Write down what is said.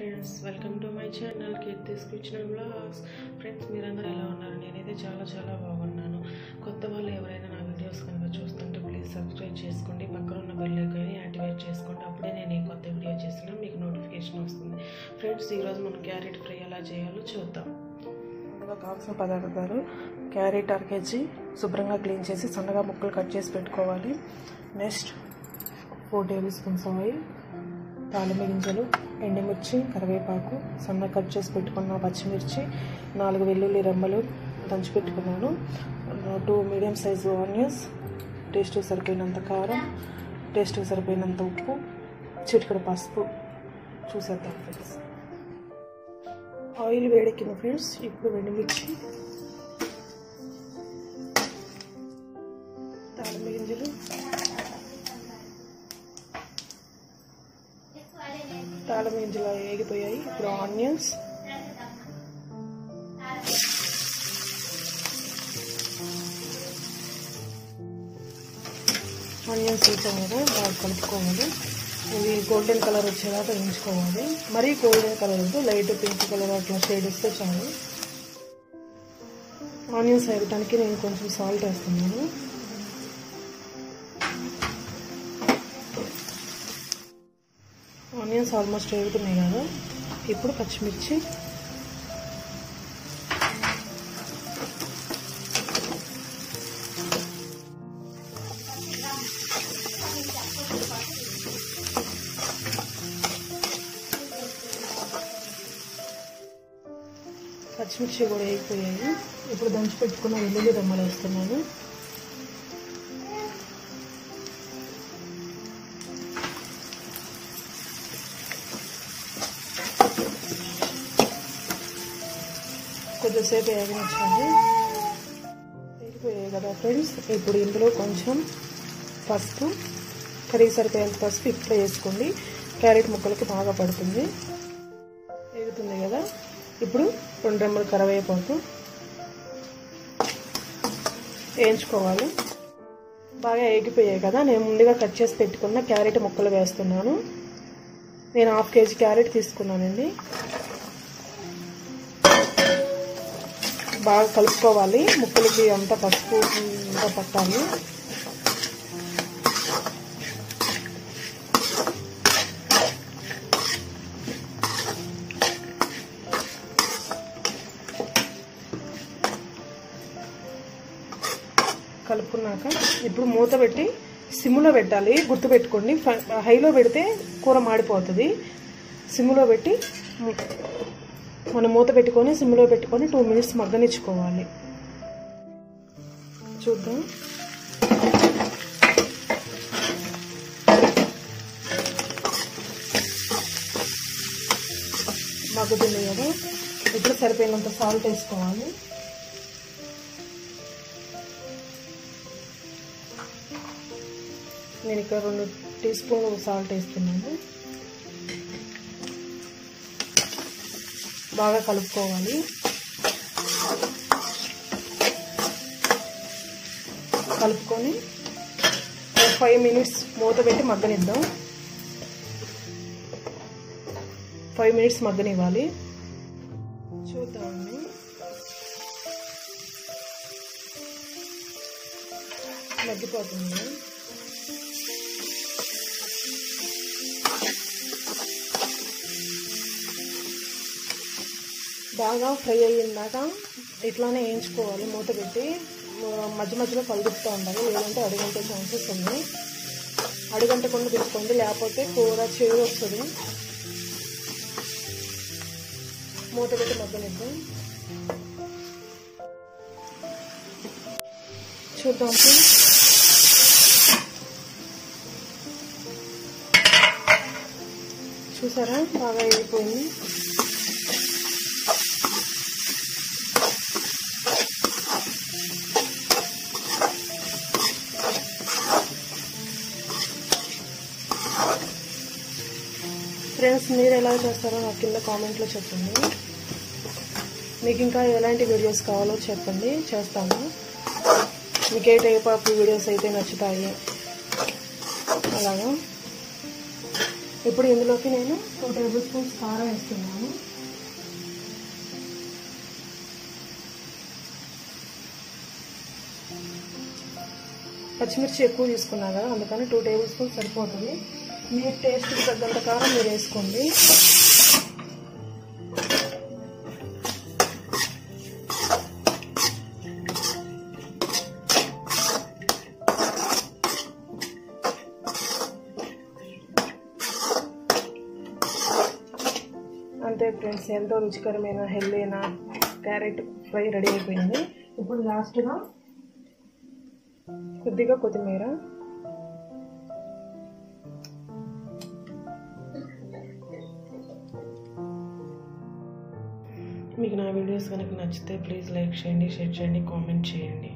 Friends welcome to my channel Keerthi's kitchen blogs friends మీరందరూ ఎలా ఉన్నారు? నేనైతే చాలా చాలా బాగున్నాను. కొత్త వాళ్ళు ఎవరైనా నా వీడియోస్ కనుక చూస్తుంటే ప్లీజ్ సబ్స్క్రైబ్ చేసుకోండి. పక్కన ఉన్న బెల్ కానీ యాక్టివేట్ చేసుకోండి. అప్పుడే నేను ఈ కొత్త వీడియో చేసినా మీకు నోటిఫికేషన్ వస్తుంది. ఫ్రెండ్స్ ఈరోజు మనం క్యారెట్ ఫ్రై ఎలా చేయాలో చూద్దాం. ముందుగా కావాల్సిన పదార్థాలు క్యారెట్ అర కేజీ శుభ్రంగా క్లీన్ చేసి సన్నగా ముక్కలు కట్ చేసి పెట్టుకోవాలి. Next four table spoons oil దానిమ్మ గింజలు ఎండుమిర్చి కరివేపాకు సన్న కట్ చేసి పెట్టుకున్న పచ్చిమిర్చి నాలుగు వెల్లుల్లి రెమ్మలు దంచి పెట్టుకున్నాను. Two medium size onions taste సరిపోయినంత కారం టేస్ట్ సరిపోయినంత ఉప్పు చిటికడ పసుపు. చూసేద్దాం ఫ్రెండ్స్ ఆయిల్ వేడెక్కింది ఫ్రెండ్స్ ఇప్పుడు వెండిమిర్చి కారం ఇందులో వేగిపోయాయి ఇప్పుడు ఆనియన్స్. ఆనియన్స్ వేసాం కదా బాగా కలుపుకోవాలి. ఇది గోల్డెన్ కలర్ వచ్చేలాగా వేయించుకోవాలి. మరీ గోల్డెన్ కలర్ వద్దు లైట్ పింక్ కలర్ అట్లా షేడ్ వస్తే చాలు. ఆనియన్స్ వేయడానికి నేను కొంచెం సాల్ట్ వేస్తున్నాను. ఆనియన్స్ ఆల్మోస్ట్ వేగుతున్నాయి కదా ఇప్పుడు పచ్చిమిర్చి. పచ్చిమిర్చి కూడా వేగిపోయాయి ఇప్పుడు దంచి పెట్టుకున్న వెల్లుల్లి రెమ్మలు వేస్తున్నాను. కొద్దిసేపు వేగనిచ్చండి. వేగిపోయాయి కదా ఫ్రెండ్స్? ఇప్పుడు ఇందులో కొంచెం పసుపు కరిగి సరిపోయేంత పసుపు ఇప్పుడే వేసుకోండి. క్యారెట్ ముక్కలకి బాగా పడుతుంది. వేగుతుంది కదా? ఇప్పుడు రెండు రెమ్మలు కరవేపాకు వేయించుకోవాలి. బాగా వేగిపోయాయి కదా? నేను ముందుగా కట్ చేసి పెట్టుకున్న క్యారెట్ ముక్కలు వేస్తున్నాను. నేను హాఫ్ కేజీ క్యారెట్ తీసుకున్నానండి. బాగా కలుపుకోవాలి. ముక్కలకి అంతా పసుపు అంతా పట్టాలి. కలుపుకున్నాక ఇప్పుడు మూత పెట్టి సిమ్లో పెట్టాలి గుర్తుపెట్టుకోండి. హైలో పెడితే కూర మాడిపోతుంది. సిమ్లో పెట్టి మనం మూత పెట్టుకొని సిమ్లో పెట్టుకొని టూ మినిట్స్ మగ్గనిచ్చుకోవాలి. చూద్దాం. మగ్గుతుంది కదా. ఇప్పుడు సరిపోయినంత సాల్ట్ వేసుకోవాలి. నేను ఇక్కడ రెండు టీ స్పూన్లు సాల్ట్ వేస్తున్నాను. బాగా కలుపుకోవాలి. కలుపుకొని ఫైవ్ మినిట్స్ మూత పెట్టి మగ్గనిద్దాం. ఫైవ్ మినిట్స్ మగ్గనివ్వాలి. చూద్దామండి. మగ్గిపోతుంది. బాగా ఫ్రై అయ్యిందాక ఇట్లానే వేయించుకోవాలి మూత పెట్టి. మధ్య మధ్యలో కలుపుతూ ఉండాలి లేదంటే అడుగంటే ఛాన్సెస్ ఉన్నాయి అడుగంటకుండా తీసుకోండి లేకపోతే కూర చేదు వస్తుంది. మూత పెట్టి మగ్గనిద్దాం. చూద్దాం చూసారా? బాగా అయిపోయింది. ఫ్రెండ్స్ మీరు ఎలా చేస్తారో నాకు కింద కామెంట్లో చెప్పండి. మీకు ఇంకా ఎలాంటి వీడియోస్ కావాలో చెప్పండి. చేస్తాను. మీకు ఏ టైప్ ఆఫ్ వీడియోస్ అయితే నచ్చుతాయి అలాగా. ఇప్పుడు ఇందులోకి నేను టూ టేబుల్ స్పూన్స్ కారం వేస్తున్నాను. పచ్చిమిర్చి ఎక్కువ తీసుకున్నా కదా అందుకని టూ టేబుల్ స్పూన్స్ సరిపోతుంది. మీరు టేస్ట్కి తగ్గంత కారం మీరు వేసుకోండి. అంతే ఫ్రెండ్స్ ఎంతో రుచికరమైన హెల్దీ క్యారెట్ ఫ్రై రెడీ అయిపోయింది. ఇప్పుడు లాస్ట్గా కొద్దిగా కొత్తిమీర. మీకు నా వీడియోస్ కనుక నచ్చితే ప్లీజ్ లైక్ చేయండి షేర్ చేయండి కామెంట్ చేయండి.